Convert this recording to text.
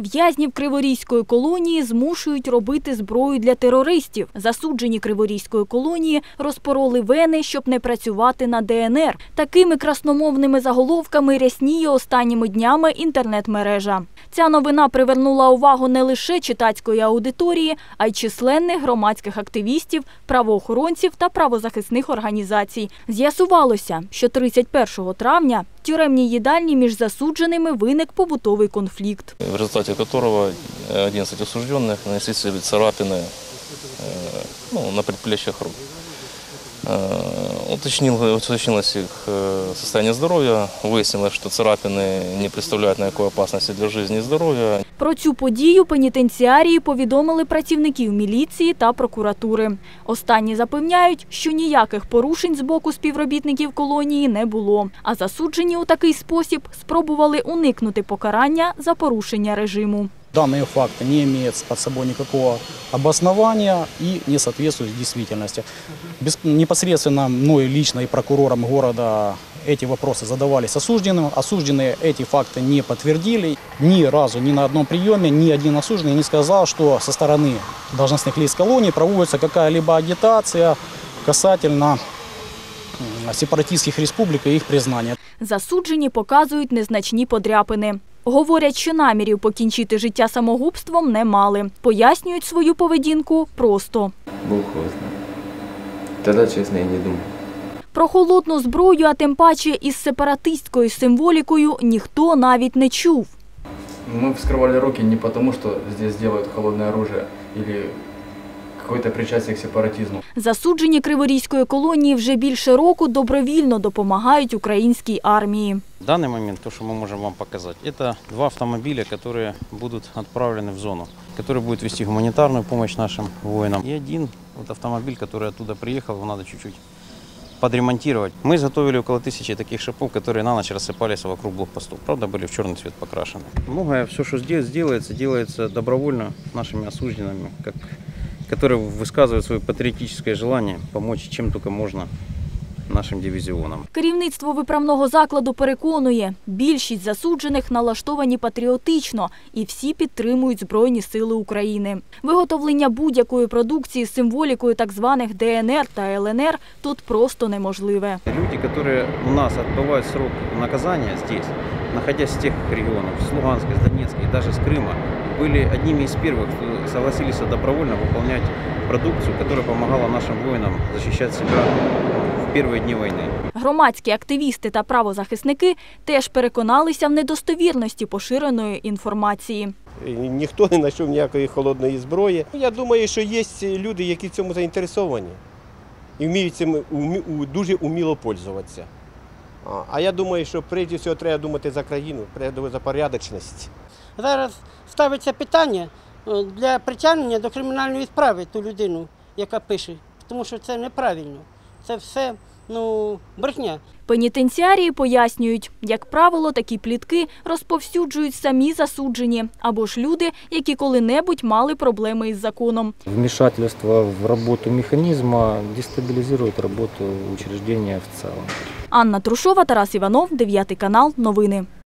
В'язнів Криворізької колонії змушують робити зброю для терористів. Засуджені Криворізької колонії розпороли вени, щоб не працювати на ДНР. Такими красномовними заголовками рясніє останніми днями інтернет-мережа. Ця новина привернула увагу не лише читацької аудиторії, а й численних громадських активістів, правоохоронців та правозахисних організацій. З'ясувалося, що 31 травня в тюремній їдальні між засудженими виник побутовий конфлікт. в результате которого 11 осужденных нанесли себе царапины э, ну, на предплечьях рук. Э, Уточнил, уточнилось их э, состояние здоровья, выяснилось, что царапины не представляют никакой опасности для жизни и здоровья. Про цю подію пенітенціарії повідомили працівників міліції та прокуратури. Останні запевняють, що ніяких порушень з боку співробітників колонії не було. А засуджені у такий спосіб спробували уникнути покарання за порушення режиму. Данные факты не имеют под собой никакого обоснования и не соответствуют действительности. Без- непосредственно мной лично и прокурором города эти вопросы задавались осужденным. Осужденные эти факты не подтвердили. Ни разу, ни на одном приеме, ни один осужденный не сказал, что со стороны должностных лиц колонии проводится какая-либо агитация касательно м, сепаратистских республик и их признания. Засуджені показують незначні подряпини. Говорять, що намірів покінчити життя самогубством не мали. Пояснюють свою поведінку просто. Був его Тоді, чесно, я не думав. Про холодну зброю, а тим паче із сепаратистською символікою, ніхто навіть не чув. Ми вскривали руки не тому, що тут роблять холодне оружие или какое-то причастие к сепаратизму. Засуджені Криворізької колонії вже більше року добровільно допомагають українській армії. В данный момент то, что мы можем вам показать, это два автомобиля, которые будут отправлены в зону, который будет вести гуманитарную помощь нашим воинам. И один вот автомобиль, который оттуда приехал, его надо чуть-чуть подремонтировать. Мы изготовили около тысячи таких шипов, которые на ночь рассыпались вокруг блокпостов. Правда, были в черный цвет покрашены. Многое, все, что здесь делается, делается добровольно нашими осужденными, как, которые высказывают свое патриотическое желание помочь чем только можно нашим дивизионам. Керівництво виправного закладу переконує, більшість засуджених налаштовані патріотично і всі підтримують Збройні сили України. Виготовлення будь-якої продукції з символікою так званих ДНР та ЛНР тут просто неможливе. Люди, которые у нас отбывают срок наказания здесь, находясь в тех регионах, с Луганска, с Донецка и даже с Крыма, были одними из первых, кто согласились добровольно выполнять продукцию, которая помогала нашим воинам защищать себя в первые дни войны. Громадські активісти та правозахисники теж переконалися в недостовірності поширеної інформації. І Ніхто не знайшов ніякої холодної зброї. Я думаю, що є люди, які в цьому заінтересовані і вміють цим умі- у- дуже уміло пользуватися. А- А я думаю, що прежде всього треба думати за країну, треба думати за порядочність. Зараз ставиться питання е, для притягнення до кримінальної справи ту людину, яка пише, тому що це неправильно. Це все ну, брехня. Пенітенціарії пояснюють, як правило, такі плітки розповсюджують самі засуджені або ж люди, які коли-небудь мали проблеми із законом. Вмешательство в работу механизма дестабилизирует работу учреждения в целом. Анна Трушова, Тарас Іванов, 9 канал, новини.